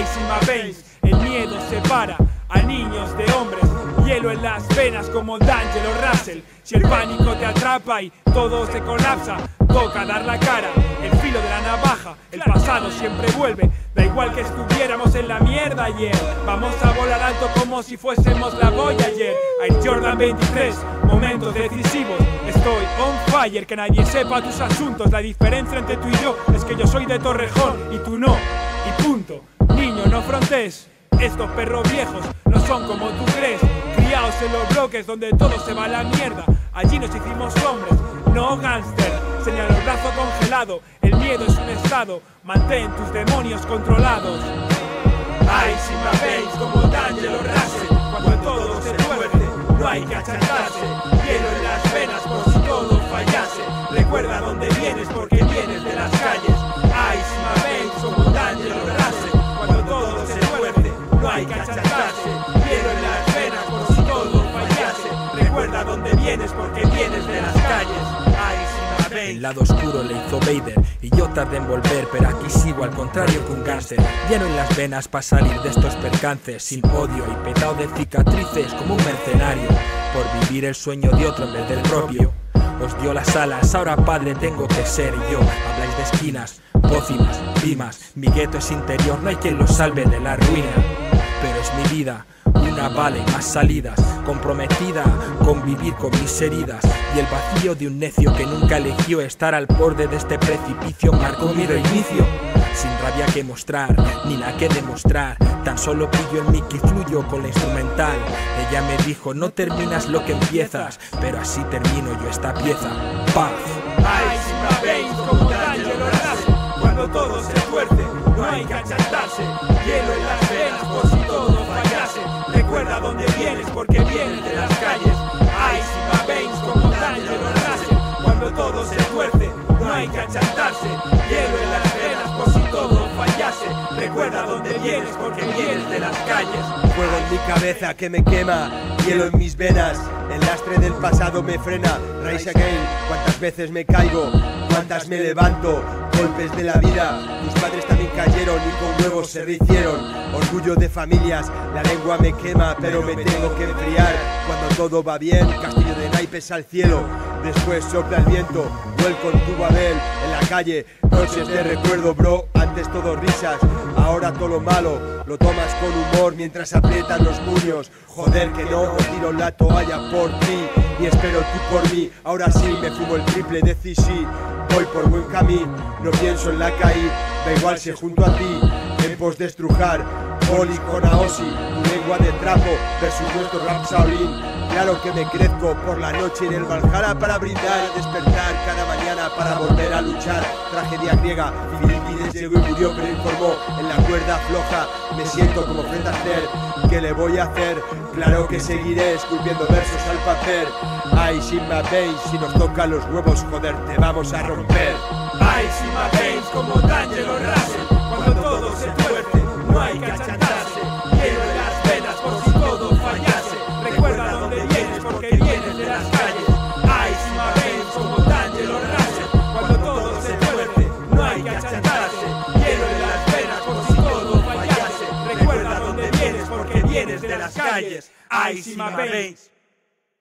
Ice y Mavens, el miedo separa a niños de hombres. Hielo en las venas como D'Angelo Russell. Si el pánico te atrapa y todo se colapsa, toca dar la cara. El filo de la navaja, el pasado siempre vuelve. Da igual que estuviéramos en la mierda ayer. Vamos a volar alto como si fuésemos la ayer Air Jordan 23, momentos decisivos. Estoy on fire, que nadie sepa tus asuntos. La diferencia entre tú y yo es que yo soy de Torrejón y tú no. Y punto. Niño, no frontes. Estos perros viejos no son como tú crees, criados en los bloques donde todo se va a la mierda. Allí nos hicimos hombres, no gánster. Señala el brazo congelado, el miedo es un estado. Mantén tus demonios controlados. Ay, si me veis como D'Angelo Russell, cuando todo se tuerce, no hay que achantarse. Hielo en las venas por si todo fallase. Recuerda dónde vienes porque vienes de las dónde vienes porque vienes de las calles. El lado oscuro le hizo Vader y yo tardé en volver, pero aquí sigo al contrario que un gánster. Lleno en las venas para salir de estos percances, sin odio y petado de cicatrices como un mercenario, por vivir el sueño de otro en vez del propio. Os dio las alas, ahora padre tengo que ser yo. Habláis de esquinas, pócimas, pimas, mi gueto es interior, no hay quien lo salve de la ruina. Pero es mi vida, una vale más salidas, comprometida con vivir con mis heridas y el vacío de un necio que nunca eligió estar al borde de este precipicio marcó mi reinicio. Sin rabia que mostrar, ni nada que demostrar, tan solo pillo el mic y fluyo con la instrumental. Ella me dijo, no terminas lo que empiezas, pero así termino yo esta pieza. Paz. Ay, si veis como cuando todo se fuerte, no hay que achantarse. Hielo en las vienes de las calles. Ay, si veis como D'Angelo Russell. Cuando todo se tuerce, no hay que achantarse. Hielo en las venas por si todo fallase. Recuerda dónde vienes porque vienes de las calles. Fuego en mi cabeza que me quema, hielo en mis venas. El lastre del pasado me frena. Rise again, cuántas veces me caigo, cuántas me levanto. Golpes de la vida, tus padres también cayeron y con se rehicieron. Orgullo de familias, la lengua me quema, pero me tengo que enfriar. Cuando todo va bien, castillo de naipes al cielo. Después sopla el viento, vuelco en tu babel, en la calle, noches de recuerdo, bro. Antes todo risas, ahora todo lo malo. Lo tomas con humor mientras aprietan los puños. Joder, que no, tiro la toalla por ti y espero tú por mí. Ahora sí, me fumo el triple de sí. Voy por buen camino, no pienso en la caída. Da igual si junto a ti, en pos de estrujar. Poli con Aosi, tu lengua de trapo versus nuestro rap. Claro que me crezco por la noche en el Valhalla para brindar y despertar cada mañana para volver a luchar. Tragedia griega, Filipides llegó y murió, pero informó en la cuerda floja. Me siento como Fred hacer, ¿qué le voy a hacer? Claro que seguiré esculpiendo versos al papel. Ay, si me veis, si nos tocan los huevos, joder, te vamos a romper. Ay, si me vienes porque vienes de las calles. Ay, me veis como D'Angelo Russell, cuando todo se tuerce, no hay que achantarse. Quiero en las venas por si todo fallase. Recuerda dónde vienes porque vienes de las calles. Ay, me veis.